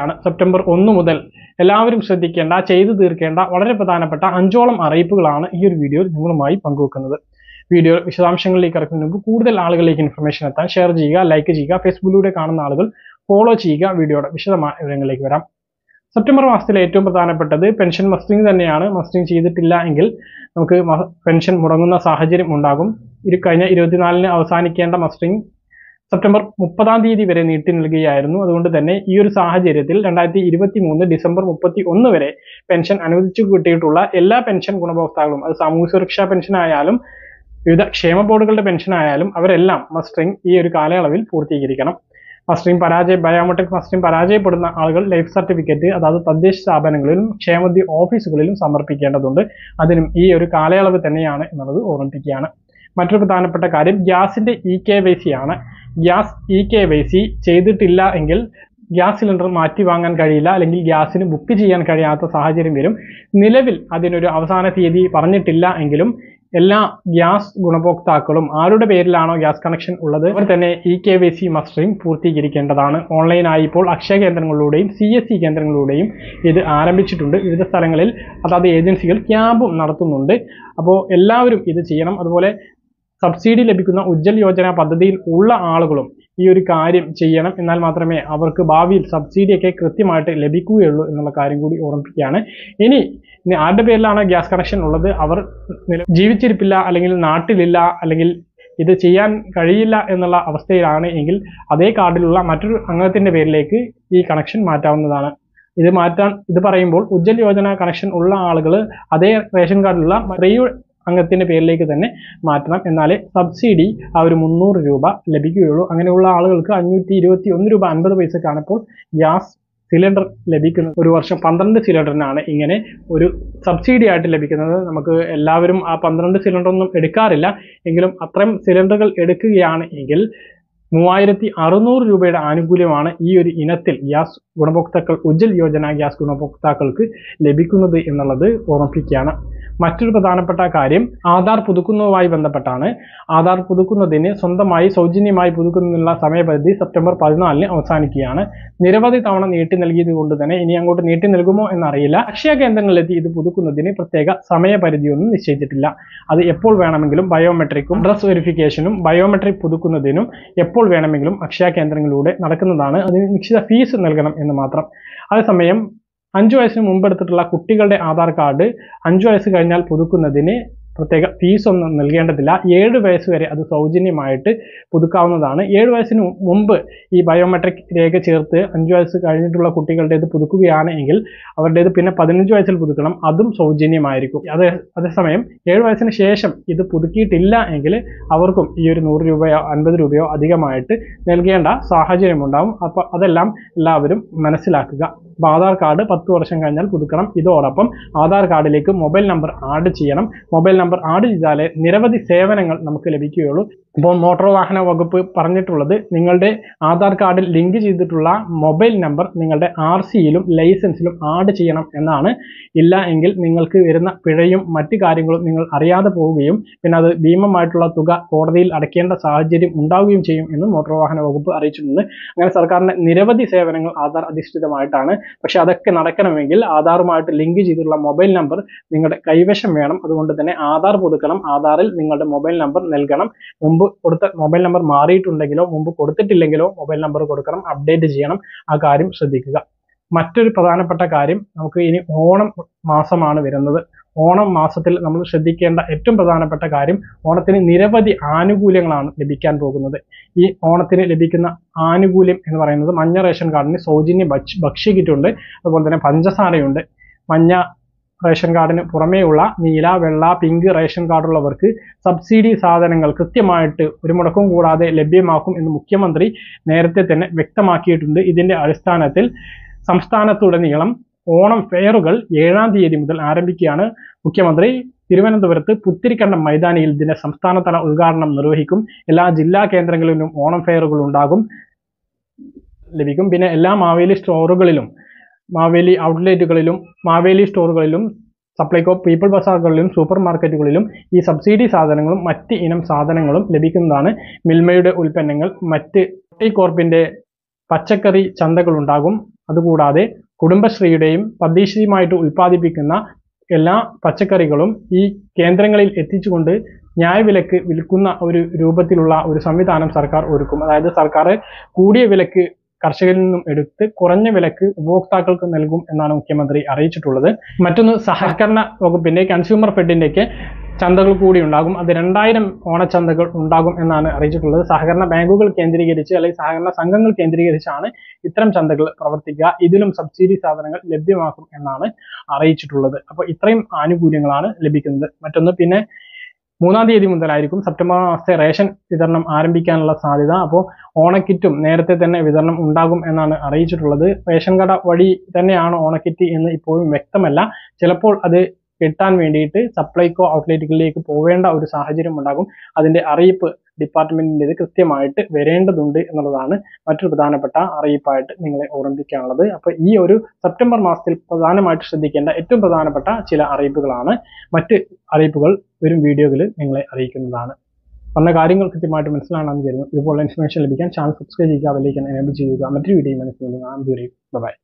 ആണ് സെപ്റ്റംബർ ഒന്ന് മുതൽ എല്ലാവരും ശ്രദ്ധിക്കേണ്ട ചെയ്തു തീർക്കേണ്ട വളരെ പ്രധാനപ്പെട്ട അഞ്ചോളം അറിയിപ്പുകളാണ് ഈ ഒരു വീഡിയോയിൽ നിങ്ങളുമായി പങ്കുവെക്കുന്നത്. വീഡിയോ വിശദാംശങ്ങളിലേക്ക് ഇറക്കുന്നതിന് മുമ്പ് കൂടുതൽ ആളുകളിലേക്ക് ഇൻഫർമേഷൻ എത്താൻ ഷെയർ ചെയ്യുക ലൈക്ക് ചെയ്യുക ഫേസ്ബുക്കിലൂടെ കാണുന്ന ആളുകൾ ഫോളോ ചെയ്യുക വീഡിയോയുടെ വിശദമായ വിവരങ്ങളിലേക്ക് വരാം. സെപ്റ്റംബർ മാസത്തിലെ ഏറ്റവും പ്രധാനപ്പെട്ടത് പെൻഷൻ മസ്റ്റിംഗ് തന്നെയാണ്. മസ്റ്റിംഗ് ചെയ്തിട്ടില്ല എങ്കിൽ നമുക്ക് പെൻഷൻ മുടങ്ങുന്ന സാഹചര്യം ഉണ്ടാകും. ഇരു കഴിഞ്ഞ ഇരുപത്തിനാലിന് അവസാനിക്കേണ്ട മസ്റ്ററിംഗ് സെപ്റ്റംബർ മുപ്പതാം തീയതി വരെ നീട്ടി നൽകുകയായിരുന്നു. അതുകൊണ്ട് തന്നെ ഈ ഒരു സാഹചര്യത്തിൽ രണ്ടായിരത്തി ഇരുപത്തി മൂന്ന് ഡിസംബർ മുപ്പത്തി ഒന്ന് വരെ പെൻഷൻ അനുവദിച്ചു കിട്ടിയിട്ടുള്ള എല്ലാ പെൻഷൻ ഗുണഭോക്താക്കളും അത് സാമൂഹ്യ സുരക്ഷാ പെൻഷൻ ആയാലും വിവിധ ക്ഷേമ ബോർഡുകളുടെ പെൻഷൻ ആയാലും അവരെല്ലാം മസ്റ്ററിംഗ് ഈ ഒരു കാലയളവിൽ പൂർത്തീകരിക്കണം. മസ്റ്ററിംഗ് പരാജയ ബയോമെട്രിക് മസ്റ്ററിംഗ് പരാജയപ്പെടുന്ന ആളുകൾ ലൈഫ് സർട്ടിഫിക്കറ്റ് അതായത് തദ്ദേശ സ്ഥാപനങ്ങളിലും ക്ഷേമനിധി ഓഫീസുകളിലും സമർപ്പിക്കേണ്ടതുണ്ട്. അതിനും ഈ ഒരു കാലയളവ് തന്നെയാണ് എന്നുള്ളത് ഓർമ്മിപ്പിക്കുകയാണ്. മറ്റൊരു പ്രധാനപ്പെട്ട കാര്യം ഗ്യാസിന്റെ ഇ കെ വൈ സി ആണ്. Gas E K Y C ചെയ്തിട്ടില്ല എങ്കിൽ ഗ്യാസ് സിലിണ്ടർ മാറ്റി വാങ്ങാൻ കഴിയില്ല അല്ലെങ്കിൽ ഗ്യാസിന് ബുക്ക് ചെയ്യാൻ കഴിയാത്ത സാഹചര്യം വരും. നിലവിൽ അതിനൊരു അവസാന തീയതി പറഞ്ഞിട്ടില്ല എങ്കിലും എല്ലാ ഗ്യാസ് ഗുണഭോക്താക്കളും ആരുടെ പേരിലാണോ ഗ്യാസ് കണക്ഷൻ ഉള്ളത് അവർ തന്നെ E K Y C mustering പൂർത്തീകരിക്കേണ്ടതാണ്. ഓൺലൈനായി ഇപ്പോൾ അക്ഷയ കേന്ദ്രങ്ങളിലൂടെയും സി എസ് സി കേന്ദ്രങ്ങളിലൂടെയും ഇത് ആരംഭിച്ചിട്ടുണ്ട്. വിവിധ സ്ഥലങ്ങളിൽ അതാത് ഏജൻസികൾ ക്യാമ്പും നടത്തുന്നുണ്ട്. അപ്പോൾ എല്ലാവരും ഇത് ചെയ്യണം. അതുപോലെ സബ്സിഡി ലഭിക്കുന്ന ഉജ്ജൽ യോജന പദ്ധതിയിൽ ഉള്ള ആളുകളും ഈ ഒരു കാര്യം ചെയ്യണം. എന്നാൽ മാത്രമേ അവർക്ക് ഭാവിയിൽ സബ്സിഡിയൊക്കെ കൃത്യമായിട്ട് ലഭിക്കുകയുള്ളൂ എന്നുള്ള കാര്യം കൂടി ഓർമ്മിപ്പിക്കുകയാണ്. ഇനി ആരുടെ പേരിലാണ് ഗ്യാസ് കണക്ഷൻ ഉള്ളത്? അവർ ജീവിച്ചിരിപ്പില്ല അല്ലെങ്കിൽ നാട്ടിലില്ല അല്ലെങ്കിൽ ഇത് ചെയ്യാൻ കഴിയില്ല എന്നുള്ള അവസ്ഥയിലാണ് എങ്കിൽ അതേ കാർഡിലുള്ള മറ്റൊരു അംഗത്തിന്റെ പേരിലേക്ക് ഈ കണക്ഷൻ മാറ്റാവുന്നതാണ്. ഇത് മാറ്റാൻ ഇത് പറയുമ്പോൾ ഉജ്ജൽ യോജന കണക്ഷൻ ഉള്ള ആളുകൾ അതേ റേഷൻ കാർഡിലുള്ള റെയു അംഗത്തിന്റെ പേരിലേക്ക് തന്നെ മാറ്റണം. എന്നാലേ സബ്സിഡി ആ ഒരു മുന്നൂറ് രൂപ ലഭിക്കുകയുള്ളൂ. അങ്ങനെയുള്ള ആളുകൾക്ക് അഞ്ഞൂറ്റി ഇരുപത്തി ഒന്ന് രൂപ അൻപത് പൈസക്കാണ് ഇപ്പോൾ ഗ്യാസ് സിലിണ്ടർ ലഭിക്കുന്നത് ഒരു വർഷം പന്ത്രണ്ട് സിലിണ്ടറിനാണ് ഇങ്ങനെ ഒരു സബ്സിഡി ആയിട്ട് ലഭിക്കുന്നത്. നമുക്ക് എല്ലാവരും ആ പന്ത്രണ്ട് സിലിണ്ടർ ഒന്നും എടുക്കാറില്ല. എങ്കിലും അത്രയും സിലിണ്ടറുകൾ എടുക്കുകയാണ് എങ്കിൽ മൂവായിരത്തി അറുന്നൂറ് രൂപയുടെ ആനുകൂല്യമാണ് ഈ ഒരു ഇനത്തിൽ ഗ്യാസ് ഗുണഭോക്താക്കൾ ഉജ്ജൽ യോജന ഗ്യാസ് ഗുണഭോക്താക്കൾക്ക് ലഭിക്കുന്നത് എന്നുള്ളത് ഓർമ്മിപ്പിക്കുകയാണ്. മറ്റൊരു പ്രധാനപ്പെട്ട കാര്യം ആധാർ പുതുക്കുന്നതുമായി ബന്ധപ്പെട്ടാണ്. ആധാർ പുതുക്കുന്നതിന് സ്വന്തമായി സൗജന്യമായി പുതുക്കുന്നതിനുള്ള സമയപരിധി സെപ്റ്റംബർ പതിനാലിന് അവസാനിക്കുകയാണ്. നിരവധി തവണ നീട്ടി നൽകിയത് കൊണ്ട് തന്നെ ഇനി അങ്ങോട്ട് നീട്ടി നൽകുമോ എന്നറിയില്ല. അക്ഷയ കേന്ദ്രങ്ങളിലെത്തി ഇത് പുതുക്കുന്നതിന് പ്രത്യേക സമയപരിധിയൊന്നും നിശ്ചയിച്ചിട്ടില്ല. അത് എപ്പോൾ വേണമെങ്കിലും ബയോമെട്രിക്കും ഡ്രസ് വെരിഫിക്കേഷനും ബയോമെട്രിക് പുതുക്കുന്നതിനും എപ്പോൾ വേണമെങ്കിലും അക്ഷയ കേന്ദ്രങ്ങളിലൂടെ നടക്കുന്നതാണ് അതിന് നിശ്ചിത ഫീസ് നൽകണം എന്ന് മാത്രം. അതേസമയം അഞ്ചു വയസ്സിന് മുമ്പെടുത്തിട്ടുള്ള കുട്ടികളുടെ ആധാർ കാർഡ് അഞ്ചു വയസ്സ് കഴിഞ്ഞാൽ പുതുക്കുന്നതിന് പ്രത്യേക ഫീസ് ഒന്നും നൽകേണ്ടതില്ല. ഏഴ് വയസ്സ് വരെ അത് സൗജന്യമായിട്ട് പുതുക്കാവുന്നതാണ്. ഏഴ് വയസ്സിന് മുമ്പ് ഈ ബയോമെട്രിക് രേഖ ചേർത്ത് അഞ്ച് വയസ്സ് കഴിഞ്ഞിട്ടുള്ള കുട്ടികളുടേത് പുതുക്കുകയാണ് എങ്കിൽ അവരുടേത് പിന്നെ പതിനഞ്ച് വയസ്സിൽ പുതുക്കണം. അതും സൗജന്യമായിരിക്കും. അതേ അതേസമയം ഏഴ് വയസ്സിന് ശേഷം ഇത് പുതുക്കിയിട്ടില്ല എങ്കിൽ അവർക്കും ഈ ഒരു നൂറ് രൂപയോ അൻപത് രൂപയോ അധികമായിട്ട് നൽകേണ്ട സാഹചര്യമുണ്ടാവും. അപ്പോൾ അതെല്ലാം എല്ലാവരും മനസ്സിലാക്കുക. അപ്പോൾ ആധാർ കാർഡ് പത്ത് വർഷം കഴിഞ്ഞാൽ പുതുക്കണം. ഇതോടൊപ്പം ആധാർ കാർഡിലേക്ക് മൊബൈൽ നമ്പർ ആഡ് ചെയ്യണം. മൊബൈൽ നമ്പർ ആഡ് ചെയ്താലേ നിരവധി സേവനങ്ങൾ നമുക്ക് ലഭിക്കുകയുള്ളൂ. ഇപ്പോൾ മോട്ടോർ വാഹന വകുപ്പ് പറഞ്ഞിട്ടുള്ളത് നിങ്ങളുടെ ആധാർ കാർഡിൽ ലിങ്ക് ചെയ്തിട്ടുള്ള മൊബൈൽ നമ്പർ നിങ്ങളുടെ ആർ സിയിലും ലൈസൻസിലും ആഡ് ചെയ്യണം എന്നാണ്. ഇല്ല എങ്കിൽ നിങ്ങൾക്ക് വരുന്ന പിഴയും മറ്റു കാര്യങ്ങളും നിങ്ങൾ അറിയാതെ പോവുകയും പിന്നെ അത് ഭീമമായിട്ടുള്ള തുക കോടതിയിൽ അടയ്ക്കേണ്ട സാഹചര്യം ഉണ്ടാവുകയും ചെയ്യും എന്ന് മോട്ടോർ വാഹന വകുപ്പ് അറിയിച്ചിട്ടുണ്ട്. അങ്ങനെ സർക്കാരിന്റെ നിരവധി സേവനങ്ങൾ ആധാർ അധിഷ്ഠിതമായിട്ടാണ് പക്ഷെ അതൊക്കെ നടക്കണമെങ്കിൽ ആധാറുമായിട്ട് ലിങ്ക് ചെയ്തിട്ടുള്ള മൊബൈൽ നമ്പർ നിങ്ങളുടെ കൈവശം വേണം. അതുകൊണ്ട് തന്നെ ആധാർ പുതുക്കണം. ആധാറിൽ നിങ്ങളുടെ മൊബൈൽ നമ്പർ നൽകണം. മുമ്പ് കൊടുത്ത മൊബൈൽ നമ്പർ മാറിയിട്ടുണ്ടെങ്കിലോ മുമ്പ് കൊടുത്തിട്ടില്ലെങ്കിലോ മൊബൈൽ നമ്പർ കൊടുക്കണം അപ്ഡേറ്റ് ചെയ്യണം. ആ കാര്യം ശ്രദ്ധിക്കുക. മറ്റൊരു പ്രധാനപ്പെട്ട കാര്യം നമുക്ക് ഇനി ഓണം മാസമാണ് വരുന്നത്. ഓണം മാസത്തിൽ നമ്മൾ ശ്രദ്ധിക്കേണ്ട ഏറ്റവും പ്രധാനപ്പെട്ട കാര്യം ഓണത്തിന് നിരവധി ആനുകൂല്യങ്ങളാണ് ലഭിക്കാൻ പോകുന്നത്. ഈ ഓണത്തിന് ലഭിക്കുന്ന ആനുകൂല്യം എന്ന് പറയുന്നത് മഞ്ഞ റേഷൻ കാർഡിന് സൗജന്യ ഭക്ഷ്യ കിറ്റുണ്ട്. അതുപോലെ തന്നെ പഞ്ചസാരയുണ്ട്. മഞ്ഞ റേഷൻ കാർഡിന് പുറമേയുള്ള നീല വെള്ള പിങ്ക് റേഷൻ കാർഡുള്ളവർക്ക് സബ്സിഡി സാധനങ്ങൾ കൃത്യമായിട്ട് ഒരു മുടക്കവും കൂടാതെ ലഭ്യമാക്കും എന്ന് മുഖ്യമന്ത്രി നേരത്തെ തന്നെ വ്യക്തമാക്കിയിട്ടുണ്ട്. ഇതിന്റെ അടിസ്ഥാനത്തിൽ സംസ്ഥാനത്തുടനീളം ഓണം ഫെയറുകൾ ഏഴാം തീയതി മുതൽ ആരംഭിക്കുകയാണ്. മുഖ്യമന്ത്രി തിരുവനന്തപുരത്ത് പുത്തിരിക്കണ്ടം മൈതാനിയിൽ ഇതിന്റെ സംസ്ഥാനതല ഉദ്ഘാടനം നിർവഹിക്കും. എല്ലാ ജില്ലാ കേന്ദ്രങ്ങളിലും ഓണം ഫെയറുകൾ ഉണ്ടാകും. ലഭിക്കും. പിന്നെ എല്ലാ മാവേലി സ്റ്റോറുകളിലും മാവേലി ഔട്ട്ലെറ്റുകളിലും മാവേലി സ്റ്റോറുകളിലും സപ്ലൈകോ പീപ്പിൾ ബസാറുകളിലും സൂപ്പർ മാർക്കറ്റുകളിലും ഈ സബ്സിഡി സാധനങ്ങളും മറ്റ് ഇനം സാധനങ്ങളും ലഭിക്കുന്നതാണ്. മിൽമയുടെ ഉൽപ്പന്നങ്ങൾ മറ്റ് കോർപ്പിന്റെ പച്ചക്കറി ചന്തകളുണ്ടാകും അതുകൂടാതെ കുടുംബശ്രീയുടെയും തദ്ദേശീയമായിട്ട് ഉൽപ്പാദിപ്പിക്കുന്ന എല്ലാ പച്ചക്കറികളും ഈ കേന്ദ്രങ്ങളിൽ എത്തിച്ചുകൊണ്ട് ന്യായവിലക്ക് വിൽക്കുന്ന ഒരു രൂപത്തിലുള്ള ഒരു സംവിധാനം സർക്കാർ ഒരുക്കും. അതായത് സർക്കാർ കൂടിയ വിലക്ക് കർഷകരിൽ നിന്നും എടുത്ത് കുറഞ്ഞ വിലക്ക് ഉപഭോക്താക്കൾക്ക് നൽകും എന്നാണ് മുഖ്യമന്ത്രി അറിയിച്ചിട്ടുള്ളത്. മറ്റൊന്ന് സഹകരണ വകുപ്പിന്റെ കൺസ്യൂമർ ഫെഡിന്റെയൊക്കെ ചന്തകൾ കൂടി ഉണ്ടാകും. അത് രണ്ടായിരം ഓണച്ചന്തകൾ ഉണ്ടാകും എന്നാണ് അറിയിച്ചിട്ടുള്ളത്. സഹകരണ ബാങ്കുകൾ കേന്ദ്രീകരിച്ച് അല്ലെങ്കിൽ സഹകരണ സംഘങ്ങൾ കേന്ദ്രീകരിച്ചാണ് ഇത്തരം ചന്തകൾ പ്രവർത്തിക്കുക. ഇതിലും സബ്സിഡി സാധനങ്ങൾ ലഭ്യമാക്കും എന്നാണ് അറിയിച്ചിട്ടുള്ളത്. അപ്പോൾ ഇത്രയും ആനുകൂല്യങ്ങളാണ് ലഭിക്കുന്നത്. മറ്റൊന്ന് പിന്നെ മൂന്നാം തീയതി മുതലായിരിക്കും സെപ്റ്റംബർ മാസത്തെ റേഷൻ വിതരണം ആരംഭിക്കാനുള്ള സാധ്യത. അപ്പോൾ ഓണക്കിറ്റും നേരത്തെ തന്നെ വിതരണം ഉണ്ടാകും എന്നാണ് അറിയിച്ചിട്ടുള്ളത്. റേഷൻ കട വഴി തന്നെയാണ് ഓണക്കിറ്റ് എന്ന് ഇപ്പോഴും വ്യക്തമല്ല. ചിലപ്പോൾ അത് കിട്ടാൻ വേണ്ടിയിട്ട് സപ്ലൈകോ ഔട്ട്ലെറ്റുകളിലേക്ക് പോവേണ്ട ഒരു സാഹചര്യം ഉണ്ടാകും. അതിന്റെ അറിയിപ്പ് ഡിപ്പാർട്ട്മെന്റിന്റെത് കൃത്യമായിട്ട് വരേണ്ടതുണ്ട് എന്നുള്ളതാണ് മറ്റൊരു പ്രധാനപ്പെട്ട അറിയിപ്പായിട്ട് നിങ്ങളെ ഓർമ്മിപ്പിക്കാനുള്ളത്. അപ്പോൾ ഈ ഒരു സെപ്റ്റംബർ മാസത്തിൽ പ്രധാനമായിട്ട് ശ്രദ്ധിക്കേണ്ട ഏറ്റവും പ്രധാനപ്പെട്ട ചില അറിയിപ്പുകളാണ്. മറ്റ് അറിയിപ്പുകൾ വരും വീഡിയോകളിൽ നിങ്ങളെ അറിയിക്കുന്നതാണ്. പറഞ്ഞ കാര്യങ്ങൾ കൃത്യമായിട്ട് മനസ്സിലാണെന്ന് കരുതുന്നു. ഇതുപോലെ ഇൻഫർമേഷൻ ലഭിക്കാൻ ചാനൽ സബ്സ്ക്രൈബ് ചെയ്യുക അതിലേക്ക് എനേബിൾ ചെയ്യുക. മറ്റൊരു വീഡിയോ മനസ്സിലാക്കുക ബൈ